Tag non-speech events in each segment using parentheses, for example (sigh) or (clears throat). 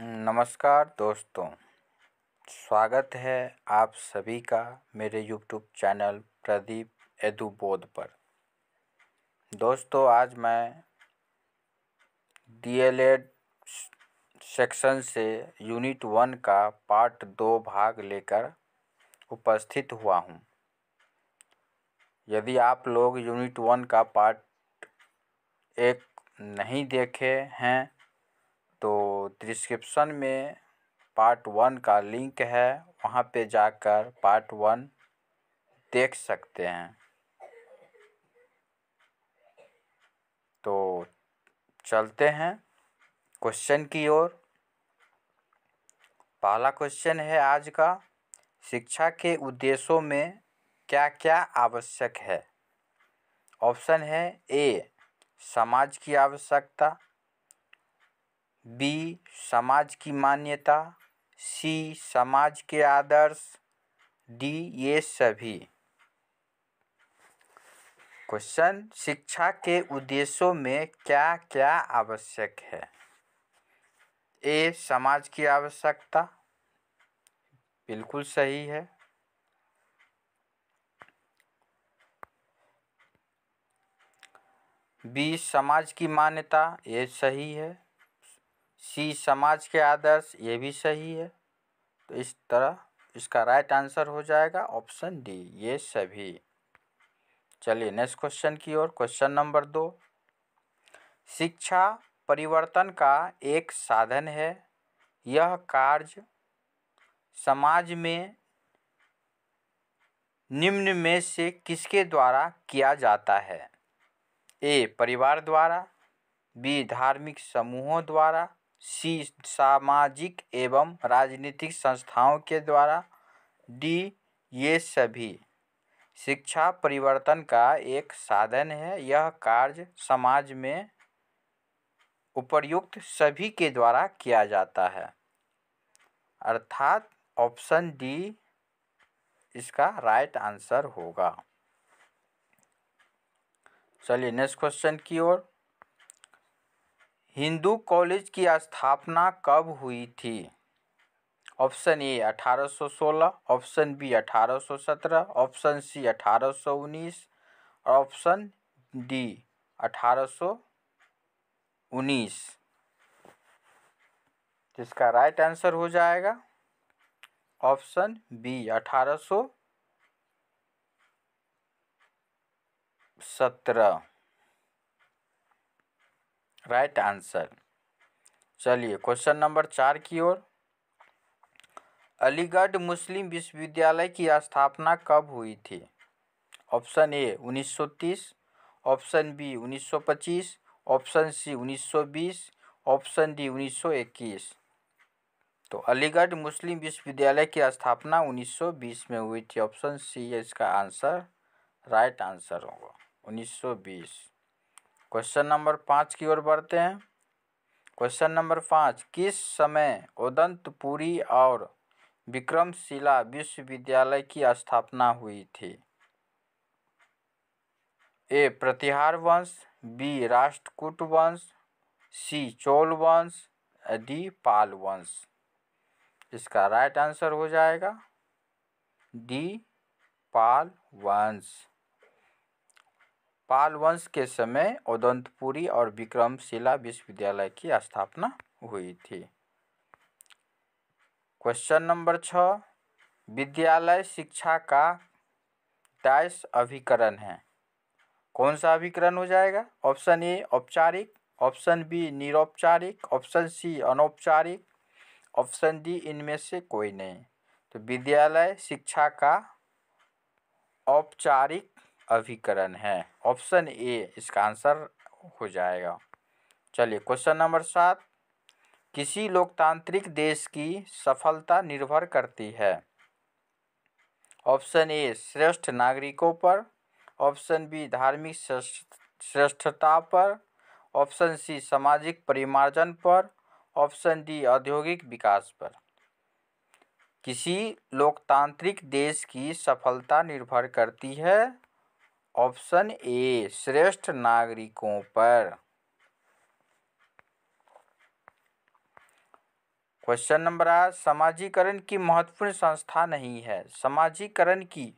नमस्कार दोस्तों, स्वागत है आप सभी का मेरे यूट्यूब चैनल प्रदीप एदू बोध पर। दोस्तों, आज मैं डीएलएड सेक्शन से यूनिट वन का पार्ट दो भाग लेकर उपस्थित हुआ हूँ। यदि आप लोग यूनिट वन का पार्ट एक नहीं देखे हैं तो डिस्क्रिप्शन में पार्ट वन का लिंक है, वहाँ पे जाकर पार्ट वन देख सकते हैं। तो चलते हैं क्वेश्चन की ओर। पहला क्वेश्चन है आज का, शिक्षा के उद्देश्यों में क्या क्या आवश्यक है? ऑप्शन है ए समाज की आवश्यकता। बी, समाज की मान्यता, सी, समाज के आदर्श, डी, ये सभी। क्वेश्चन, शिक्षा के उद्देश्यों में क्या क्या आवश्यक है? ए, समाज की आवश्यकता। बिल्कुल सही है। बी, समाज की मान्यता। ये सही है। सी समाज के आदर्श, ये भी सही है। तो इस तरह इसका राइट आंसर हो जाएगा ऑप्शन डी ये सभी। चलिए नेक्स्ट क्वेश्चन की ओर क्वेश्चन नंबर दो। शिक्षा परिवर्तन का एक साधन है। यह कार्य समाज में निम्न में से किसके द्वारा किया जाता है? ए, परिवार द्वारा, बी, धार्मिक समूहों द्वारा सामाजिक एवं राजनीतिक संस्थाओं के द्वारा डी, ये सभी। शिक्षा परिवर्तन का एक साधन है। यह कार्य समाज में उपर्युक्त सभी के द्वारा किया जाता है। अर्थात ऑप्शन डी, इसका राइट आंसर होगा। चलिए नेक्स्ट क्वेश्चन की ओर। हिंदू कॉलेज की स्थापना कब हुई थी? Option A 1816 option B 1817 option C 1819 और ऑप्शन डी 1819 जिसका राइट आंसर हो जाएगा ऑप्शन बी, अठारह सौ सत्रह। Right answer. चलिए, क्वेश्चन नंबर चार की ओर। अलीगढ़ मुस्लिम विश्वविद्यालय की स्थापना कब हुई थी? Option A 1930 option B 1925 option C 1920 option D 1921 तो अलीगढ़ मुस्लिम विश्वविद्यालय की स्थापना 1920 में हुई थी। ऑप्शन सी इसका आंसर, राइट आंसर होगा 1920 क्वेश्चन नंबर पाँच की ओर बढ़ते हैं। क्वेश्चन नंबर पाँच, किस समय उदंतपुरी और विक्रमशिला विश्वविद्यालय की स्थापना हुई थी? ए, प्रतिहार वंश, बी, राष्ट्रकूट वंश, सी, चोल वंश, डी, पाल वंश। इसका राइट आंसर हो जाएगा, डी, पाल वंश। पाल वंश के समय उदंतपुरी और विक्रमशिला विश्वविद्यालय की स्थापना हुई थी। क्वेश्चन नंबर छः, विद्यालय शिक्षा का डैश अभिकरण है। कौन सा अभिकरण हो जाएगा? ऑप्शन ए औपचारिक। ऑप्शन बी निरौपचारिक। ऑप्शन सी अनौपचारिक। ऑप्शन डी इनमें से कोई नहीं। तो विद्यालय शिक्षा का औपचारिक अभिकरण है। ऑप्शन ए, इसका आंसर हो जाएगा। चलिए, क्वेश्चन नंबर सात। किसी लोकतांत्रिक देश की सफलता निर्भर करती है? ऑप्शन ए, श्रेष्ठ नागरिकों पर। ऑप्शन बी, धार्मिक श्रेष्ठता पर। ऑप्शन सी, सामाजिक परिमार्जन पर। ऑप्शन डी, औद्योगिक विकास पर। किसी लोकतांत्रिक देश की सफलता निर्भर करती है? ऑप्शन ए, श्रेष्ठ नागरिकों पर। क्वेश्चन नंबर आठ, समाजीकरण की महत्वपूर्ण संस्था नहीं है। समाजीकरण की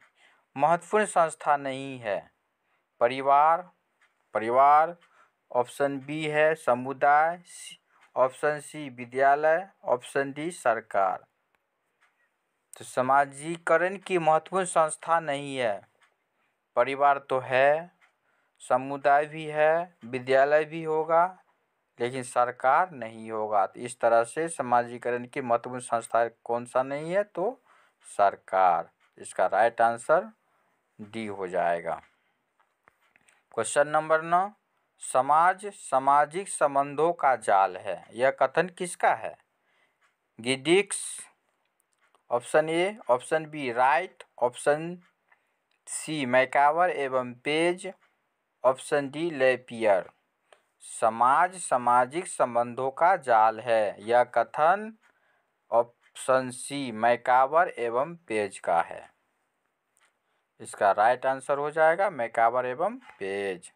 महत्वपूर्ण संस्था नहीं है। परिवार परिवार, ऑप्शन बी है समुदाय ऑप्शन सी विद्यालय, ऑप्शन डी सरकार। तो समाजीकरण की महत्वपूर्ण संस्था नहीं है। परिवार तो है, समुदाय भी है, विद्यालय भी होगा, लेकिन सरकार नहीं होगा। तो इस तरह से समाजीकरण की महत्वपूर्ण संस्था कौन सा नहीं है तो सरकार। इसका राइट आंसर डी हो जाएगा। क्वेश्चन नंबर नौ, समाज, सामाजिक संबंधों का जाल है। यह कथन किसका है? गिडिक्स option A option B right option C, MacIver एवं पेज ऑप्शन डी, लेपियर। समाज, सामाजिक संबंधों का जाल है। यह कथन ऑप्शन सी, मैकावर एवं पेज का है। इसका राइट आंसर हो जाएगा, मैकावर एवं पेज।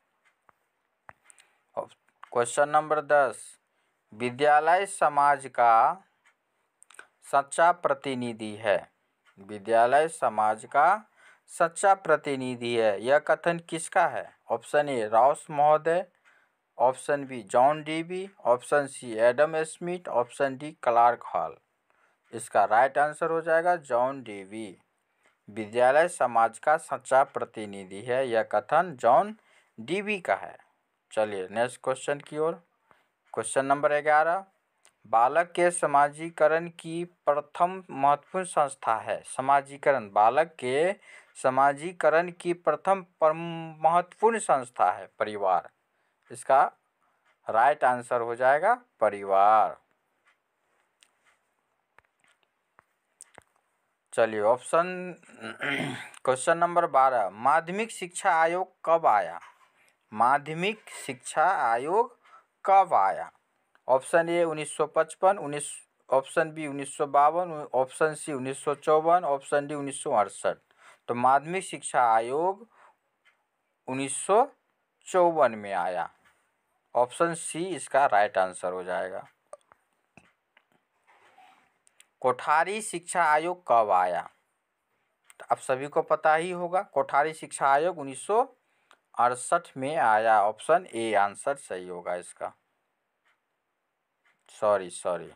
क्वेश्चन नंबर दस, विद्यालय समाज का सच्चा प्रतिनिधि है। विद्यालय समाज का सच्चा प्रतिनिधि है। यह कथन किसका है? ऑप्शन ए, राउस महोदय। Option B, John Dewey. Option C, Adam Smith. Option D, Clarke Hall. इसका राइट आंसर हो जाएगा जॉन डीवी विद्यालय समाज का सच्चा प्रतिनिधि है। यह कथन जॉन डीवी का है। चलिए, नेक्स्ट क्वेश्चन की ओर। क्वेश्चन नंबर ग्यारह। बालक के समाजीकरण की प्रथम महत्वपूर्ण संस्था है। समाजीकरण बालक के समाजीकरण की प्रथम महत्वपूर्ण संस्था है, परिवार। इसका राइट आंसर हो जाएगा परिवार। चलिए ऑप्शन क्वेश्चन नंबर बारह। माध्यमिक शिक्षा आयोग कब आया? माध्यमिक शिक्षा आयोग कब आया? ऑप्शन ए उन्नीस सौ पचपन, उन्नीस ऑप्शन बी उन्नीस सौ बावन ऑप्शन सी उन्नीस सौ चौवन ऑप्शन डी उन्नीस सौ अड़सठ। तो माध्यमिक शिक्षा आयोग उन्नीस सौ चौवन में आया। ऑप्शन सी इसका राइट आंसर हो जाएगा। कोठारी शिक्षा आयोग कब आया? तो आप सभी को पता ही होगा, कोठारी शिक्षा आयोग उन्नीस सौ अड़सठ में आया। ऑप्शन ए आंसर सही होगा इसका। सॉरी सॉरी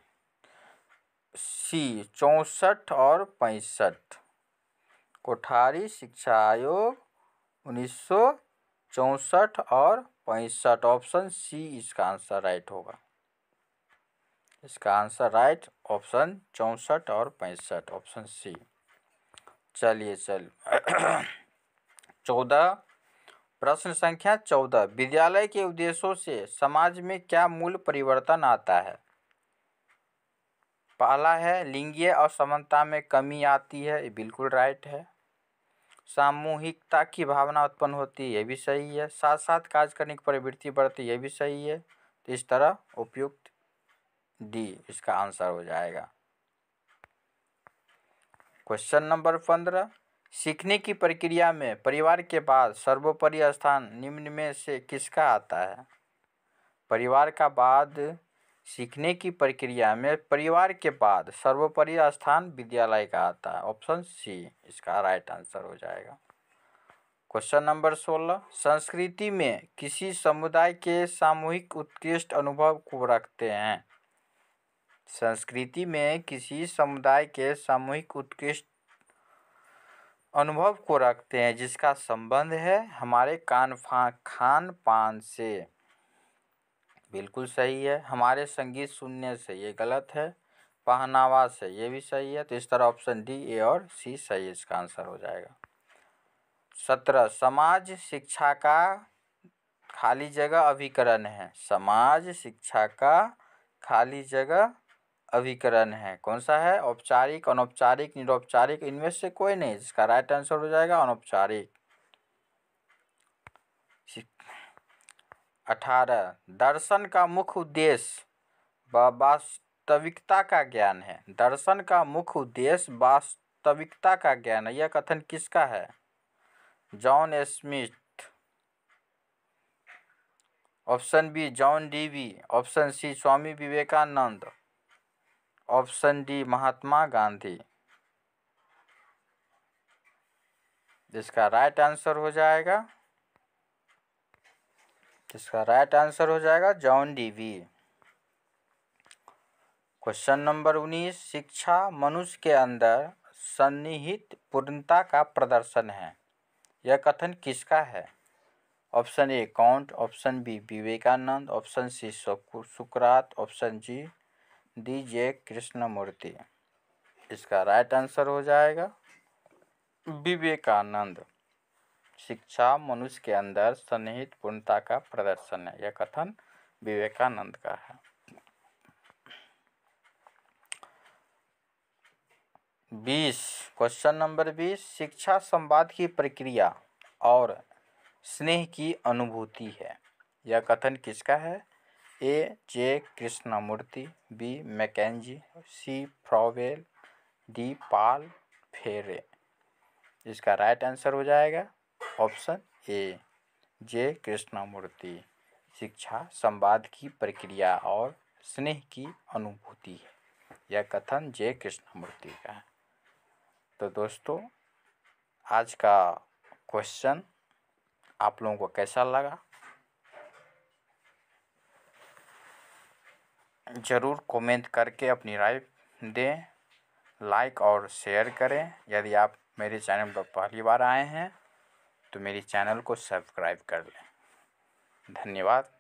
सी चौंसठ और पैंसठ। कोठारी शिक्षा आयोग उन्नीस सौ चौंसठ और पैंसठ। ऑप्शन सी इसका आंसर राइट होगा। इसका आंसर राइट ऑप्शन चौंसठ और पैंसठ। Option C. चलिए, चल। (clears throat) चौदह। प्रश्न संख्या चौदह। विद्यालय के उद्देश्यों से समाज में क्या मूल परिवर्तन आता है? पहला है, लिंगीय असमानता में कमी आती है, ये बिल्कुल राइट है। सामूहिकता की भावना उत्पन्न होती है, ये भी सही है। साथ साथ कार्य करने की प्रवृत्ति बढ़ती है, ये भी सही है। तो इस तरह उपयुक्त डी इसका आंसर हो जाएगा। क्वेश्चन नंबर पंद्रह। सीखने की प्रक्रिया में परिवार के बाद सर्वोपरि स्थान निम्न में से किसका आता है? परिवार का बाद सीखने की प्रक्रिया में परिवार के बाद सर्वोपरि स्थान विद्यालय का आता है। ऑप्शन सी, इसका राइट आंसर हो जाएगा। क्वेश्चन नंबर सोलह, संस्कृति में किसी समुदाय के सामूहिक उत्कृष्ट अनुभव को रखते हैं? संस्कृति में किसी समुदाय के सामूहिक उत्कृष्ट अनुभव को रखते हैं, जिसका संबंध है हमारे कान खान पान से। बिल्कुल सही है। हमारे संगीत सुनने से ये गलत है, पहनावा से ये भी सही है। तो इस तरह ऑप्शन डी ए और सी सही है, इसका आंसर हो जाएगा। सत्रह, समाज शिक्षा का खाली जगह अभिकरण है। समाज शिक्षा का खाली जगह अभिकरण है। कौन सा है? औपचारिक, अनौपचारिक, निरौपचारिक, इनमें से कोई नहीं। जिसका राइट आंसर हो जाएगा अनौपचारिक। अठारह, दर्शन का मुख्य उद्देश्य वास्तविकता का ज्ञान है। दर्शन का मुख्य उद्देश्य वास्तविकता का ज्ञान है। यह कथन किसका है? John Smith. Option B, John Dewey option C, Swami Vivekananda. Option D, Mahatma Gandhi. जिसका राइट आंसर हो जाएगा। जिसका राइट आंसर हो जाएगा जॉन डीवी क्वेश्चन नंबर उन्नीस, शिक्षा मनुष्य के अंदर सन्निहित पूर्णता का प्रदर्शन है। यह कथन किसका है? Option A Kant option B Vivekananda. Option C Sukrat. Option G D J Krishnamurti. इसका राइट आंसर हो जाएगा विवेकानंद। शिक्षा मनुष्य के अंदर सन्निहित पूर्णता का प्रदर्शन है। यह कथन विवेकानंद का है। बीस, क्वेश्चन नंबर बीस, शिक्षा संवाद की प्रक्रिया और स्नेह की अनुभूति है। यह कथन किसका है? A, J Krishnamurti, B, मैकेजी, C, Froebel, D, Paul Freire. इसका राइट आंसर हो जाएगा। ऑप्शन ए जे कृष्णमूर्ति, शिक्षा, संवाद की प्रक्रिया और स्नेह की अनुभूति है। यह कथन जे कृष्णमूर्ति का है। तो दोस्तों, आज का क्वेश्चन आप लोगों को कैसा लगा? ज़रूर कमेंट करके अपनी राय दें लाइक और शेयर करें। यदि आप मेरे चैनल पर पहली बार आए हैं तो मेरे चैनल को सब्सक्राइब कर लें। धन्यवाद।